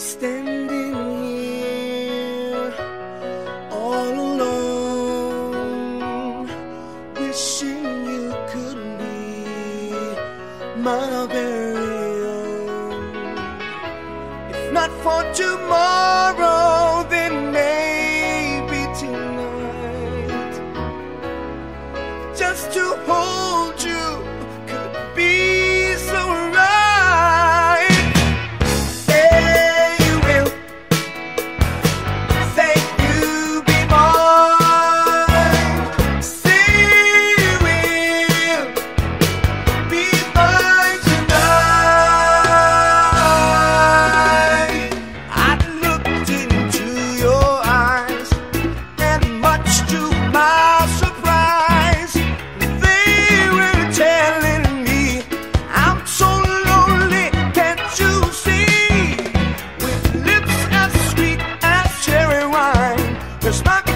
standing here all alone, wishing you could be my very own. If not for tomorrow, then maybe tonight, just to hold. smack